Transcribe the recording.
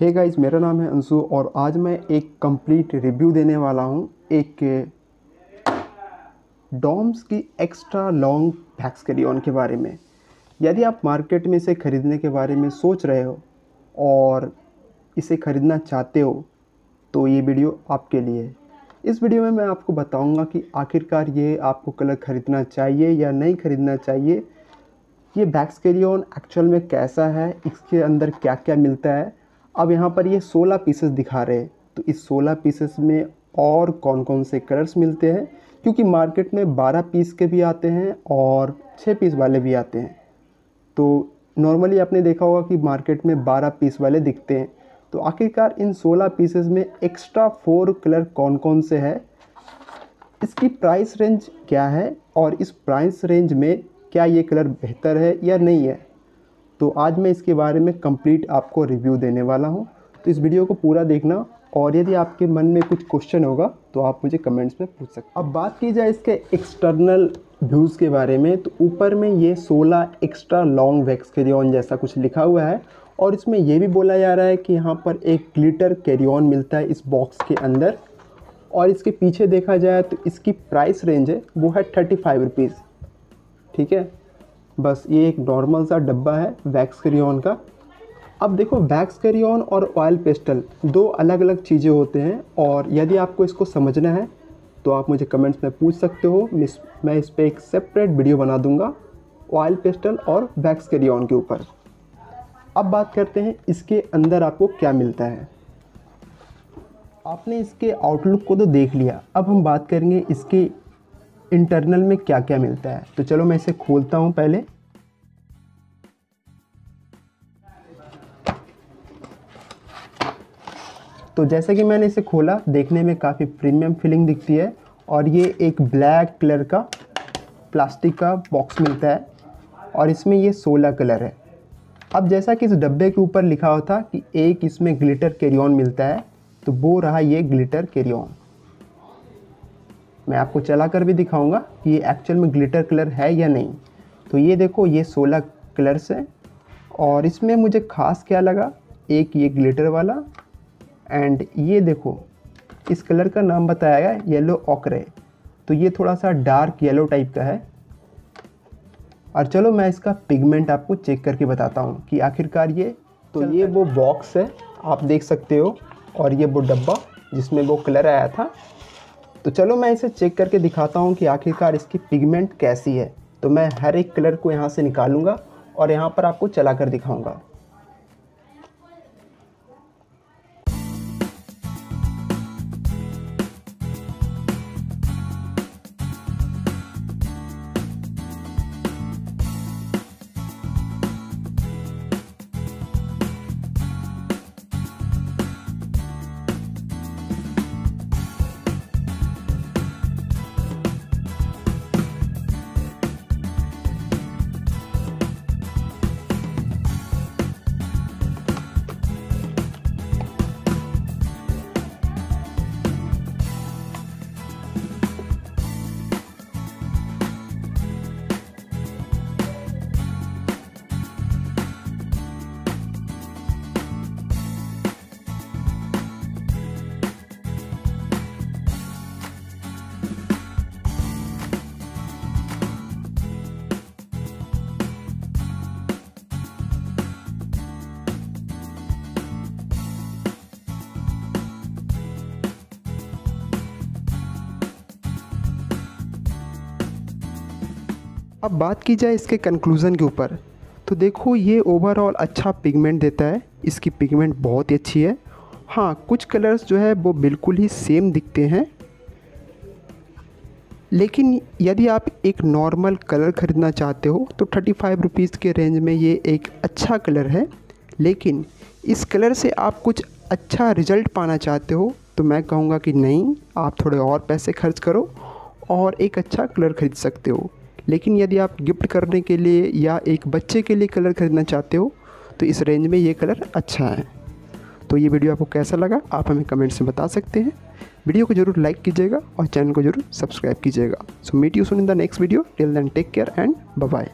Hey guys मेरा नाम है अंशु और आज मैं एक कंप्लीट रिव्यू देने वाला हूँ एक डॉम्स की एक्स्ट्रा लॉन्ग वैक्स करियन के बारे में। यदि आप मार्केट में इसे ख़रीदने के बारे में सोच रहे हो और इसे ख़रीदना चाहते हो तो ये वीडियो आपके लिए है। इस वीडियो में मैं आपको बताऊँगा कि आखिरकार ये आपको कलर ख़रीदना चाहिए या नहीं ख़रीदना चाहिए। ये बैक्स कैरियन एक्चुअल में कैसा है, इसके अंदर क्या क्या मिलता है अब यहाँ पर ये 16 पीसेस दिखा रहे हैं। तो इस 16 पीसेस में और कौन कौन से कलर्स मिलते हैं? क्योंकि मार्केट में 12 पीस के भी आते हैं और 6 पीस वाले भी आते हैं। तो नॉर्मली आपने देखा होगा कि मार्केट में 12 पीस वाले दिखते हैं। तो आखिरकार इन 16 पीसेस में एक्स्ट्रा फोर कलर कौन कौन से है? इसकी प्राइस रेंज क्या है? और इस प्राइस रेंज में क्या ये कलर बेहतर है या नहीं है? तो आज मैं इसके बारे में कंप्लीट आपको रिव्यू देने वाला हूँ। तो इस वीडियो को पूरा देखना और यदि आपके मन में कुछ क्वेश्चन होगा तो आप मुझे कमेंट्स में पूछ सकते अब बात की जाए इसके एक्सटर्नल व्यूज़ के बारे में तो ऊपर में ये 16 एक्स्ट्रा लॉन्ग वैक्स कैरियन जैसा कुछ लिखा हुआ है और इसमें यह भी बोला जा रहा है कि यहाँ पर एक ग्लिटर कैरियन मिलता है इस बॉक्स के अंदर और इसके पीछे देखा जाए तो इसकी प्राइस रेंज है, वो है थर्टी फाइव रुपीज़ ठीक है? बस ये एक नॉर्मल सा डब्बा है वैक्स करियन का। अब देखो वैक्स करियन और ऑयल पेस्टल दो अलग अलग चीज़ें होते हैं और यदि आपको इसको समझना है तो आप मुझे कमेंट्स में पूछ सकते हो। मैं इस पर एक सेपरेट वीडियो बना दूँगा ऑयल पेस्टल और वैक्स करियन के ऊपर। अब बात करते हैं, इसके अंदर आपको क्या मिलता है। आपने इसके आउटलुक को तो देख लिया। अब हम बात करेंगे इसके इंटरनल में क्या क्या मिलता है? तो चलो मैं इसे खोलता हूँ पहले। तो जैसे कि मैंने इसे खोला, देखने में काफ़ी प्रीमियम फीलिंग दिखती है और ये एक ब्लैक कलर का प्लास्टिक का बॉक्स मिलता है और इसमें ये 16 कलर है। अब जैसा कि इस डब्बे के ऊपर लिखा होता कि एक इसमें ग्लिटर कैरियन मिलता है तो वो रहा ये ग्लिटर कैरियन मैं आपको चला कर भी दिखाऊँगा कि ये एक्चुअल में ग्लिटर कलर है या नहीं। तो ये देखो ये सोलह कलर्स हैं और इसमें मुझे ख़ास क्या लगा? एक ये ग्लिटर वाला एंड ये देखो इस कलर का नाम बताया गया येलो ऑकरे तो ये थोड़ा सा डार्क येलो टाइप का है। और चलो मैं इसका पिगमेंट आपको चेक करके बताता हूँ कि आखिरकार ये तो ये वो बॉक्स है आप देख सकते हो। और ये वो डब्बा जिसमें वो कलर आया था तो चलो मैं इसे चेक करके दिखाता हूँ कि आखिरकार इसकी पिगमेंट कैसी है। तो मैं हर एक कलर को यहाँ से निकालूँगा और यहाँ पर आपको चला कर दिखाऊँगा। अब बात की जाए इसके कंक्लूज़न के ऊपर तो देखो ये ओवरऑल अच्छा पिगमेंट देता है। इसकी पिगमेंट बहुत ही अच्छी है। हाँ कुछ कलर्स जो है वो बिल्कुल ही सेम दिखते हैं। लेकिन यदि आप एक नॉर्मल कलर ख़रीदना चाहते हो तो थर्टी फाइव रुपीज़ के रेंज में ये एक अच्छा कलर है। लेकिन इस कलर से आप कुछ अच्छा रिज़ल्ट पाना चाहते हो तो मैं कहूँगा कि नहीं, आप थोड़े और पैसे खर्च करो और एक अच्छा कलर ख़रीद सकते हो। लेकिन यदि आप गिफ्ट करने के लिए या एक बच्चे के लिए कलर ख़रीदना चाहते हो तो इस रेंज में ये कलर अच्छा है। तो ये वीडियो आपको कैसा लगा, आप हमें कमेंट्स में बता सकते हैं। वीडियो को ज़रूर लाइक कीजिएगा और चैनल को ज़रूर सब्सक्राइब कीजिएगा। So meet you soon in the next video till then take care and bye